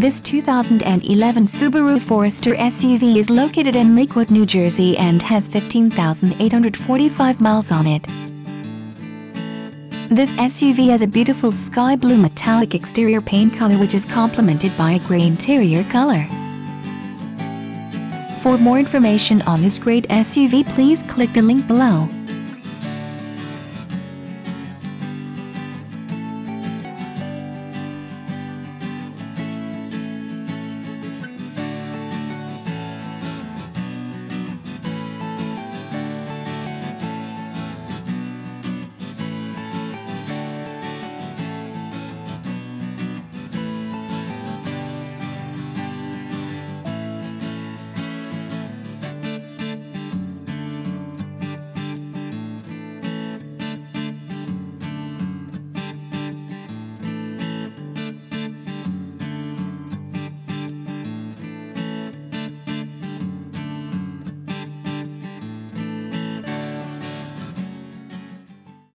This 2011 Subaru Forester SUV is located in Lakewood, New Jersey and has 15,845 miles on it. This SUV has a beautiful sky blue metallic exterior paint color which is complemented by a gray interior color. For more information on this great SUV please click the link below.